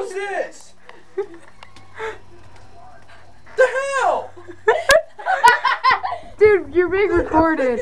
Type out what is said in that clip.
was this? the hell? Dude, you're being recorded.